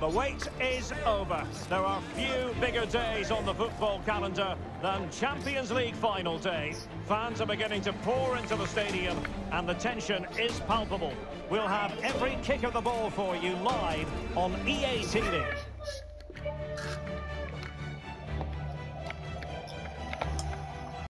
The wait is over. There are few bigger days on the football calendar than Champions League final day. Fans are beginning to pour into the stadium and the tension is palpable. We'll have every kick of the ball for you live on EA TV.